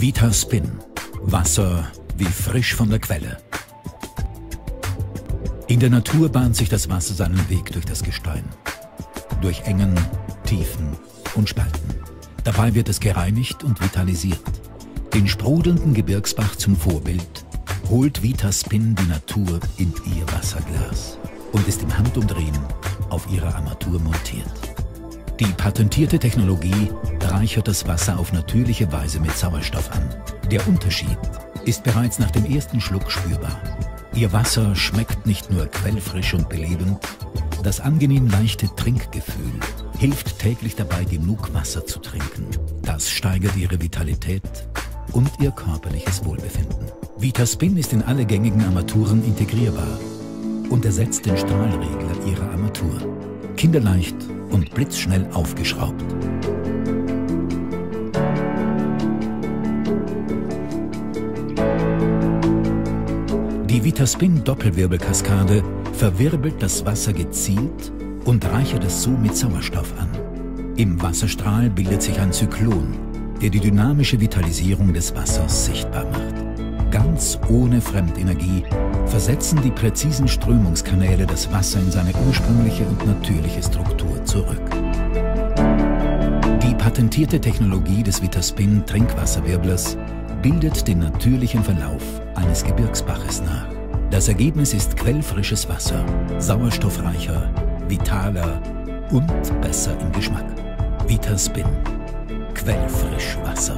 Vitaspin. Wasser wie frisch von der Quelle. In der Natur bahnt sich das Wasser seinen Weg durch das Gestein. Durch Engen, Tiefen und Spalten. Dabei wird es gereinigt und vitalisiert. Den sprudelnden Gebirgsbach zum Vorbild holt Vitaspin die Natur in ihr Wasserglas und ist im Handumdrehen auf ihrer Armatur montiert. Die patentierte Technologie reichert das Wasser auf natürliche Weise mit Sauerstoff an. Der Unterschied ist bereits nach dem ersten Schluck spürbar. Ihr Wasser schmeckt nicht nur quellfrisch und belebend, das angenehm leichte Trinkgefühl hilft täglich dabei, genug Wasser zu trinken. Das steigert ihre Vitalität und ihr körperliches Wohlbefinden. Vitaspin ist in alle gängigen Armaturen integrierbar und ersetzt den Strahlregler ihrer Armatur. Kinderleicht und blitzschnell aufgeschraubt. Die Vitaspin Doppelwirbelkaskade verwirbelt das Wasser gezielt und reichert es so mit Sauerstoff an. Im Wasserstrahl bildet sich ein Zyklon, der die dynamische Vitalisierung des Wassers sichtbar macht. Ganz ohne Fremdenergie versetzen die präzisen Strömungskanäle das Wasser in seine ursprüngliche und natürliche Struktur zurück. Die patentierte Technologie des Vitaspin Trinkwasserwirblers bildet den natürlichen Verlauf eines Gebirgsbaches nach. Das Ergebnis ist quellfrisches Wasser, sauerstoffreicher, vitaler und besser im Geschmack. Vitaspin. Quellfrisch Wasser.